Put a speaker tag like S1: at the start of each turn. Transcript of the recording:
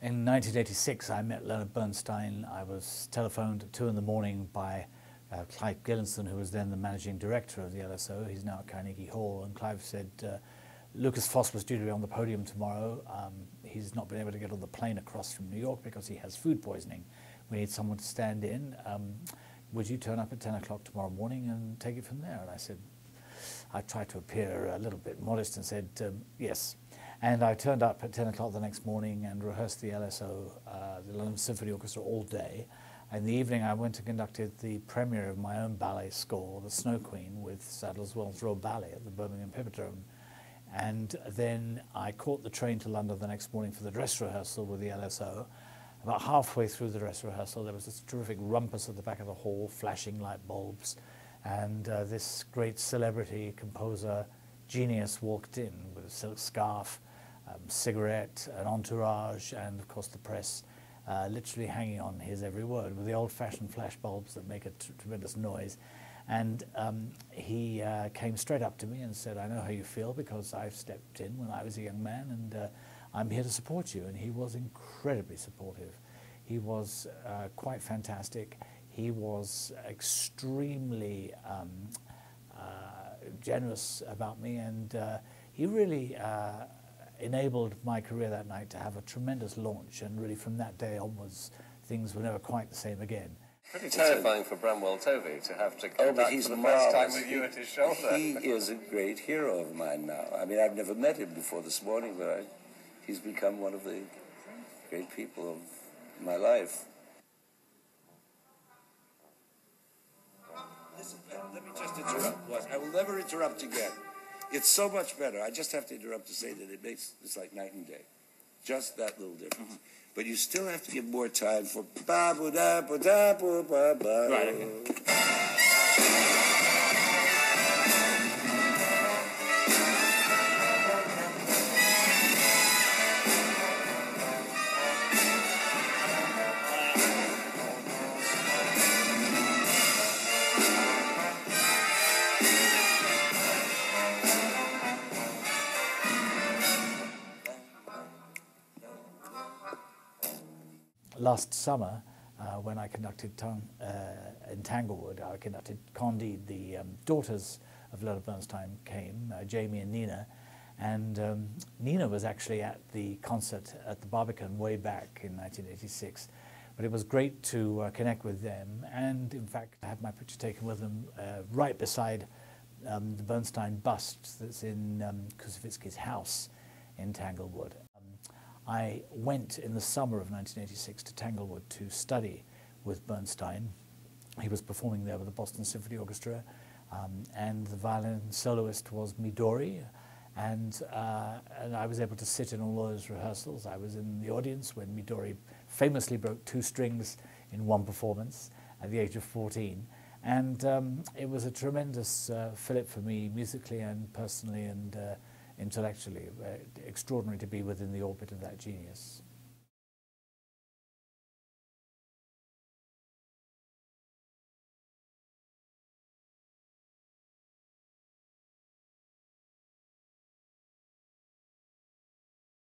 S1: In 1986, I met Leonard Bernstein. I was telephoned at 2 in the morning by uh, Clive Gillinson, who was then the managing director of the LSO. He's now at Carnegie Hall. And Clive said, uh, Lukas Foss was due to be on the podium tomorrow. Um, he's not been able to get on the plane across from New York because he has food poisoning. We need someone to stand in. Um, would you turn up at 10 o'clock tomorrow morning and take it from there? And I said, I tried to appear a little bit modest and said, um, yes. And I turned up at 10 o'clock the next morning and rehearsed the LSO, uh, the London Symphony Orchestra, all day. In the evening, I went and conducted the premiere of my own ballet score, The Snow Queen, with Sadler's Wells Royal Ballet at the Birmingham Hippodrome. And then I caught the train to London the next morning for the dress rehearsal with the LSO. About halfway through the dress rehearsal, there was this terrific rumpus at the back of the hall, flashing light bulbs. And uh, this great celebrity composer genius walked in with a silk scarf, um, cigarette, an entourage, and of course the press uh, literally hanging on his every word with the old-fashioned flash bulbs that make a tremendous noise. And um, he uh, came straight up to me and said, I know how you feel because I've stepped in when I was a young man and uh, I'm here to support you. And he was incredibly supportive. He was uh, quite fantastic. He was extremely um, uh, generous about me and uh, he really uh, enabled my career that night to have a tremendous launch and really from that day onwards things were never quite the same again.
S2: Pretty terrifying for Bramwell Tovey to have to come oh, back for the marvelous. first time with you at his shoulder.
S3: He is a great hero of mine now. I mean, I've never met him before this morning, but I, he's become one of the great people of my life. Listen, let me just interrupt. I will never interrupt again. It's so much better. I just have to interrupt to say that it makes it's like night and day. Just that little difference. Mm-hmm. But you still have to give more time for ba ba da ba da ba ba. Right.
S1: Last summer, uh, when I conducted uh, in Tanglewood, I conducted Candide, the um, daughters of Leonard Bernstein came, uh, Jamie and Nina, and um, Nina was actually at the concert at the Barbican way back in 1986. But it was great to uh, connect with them, and in fact, I had my picture taken with them uh, right beside um, the Bernstein bust that's in um, Koussevitzky's house in Tanglewood. I went in the summer of 1986 to Tanglewood to study with Bernstein. He was performing there with the Boston Symphony Orchestra, um, and the violin soloist was Midori. And, uh, and I was able to sit in all those rehearsals. I was in the audience when Midori famously broke two strings in one performance at the age of 14. And um, it was a tremendous uh, fillip for me musically and personally and uh, intellectually. Uh, extraordinary to be within the orbit of that genius.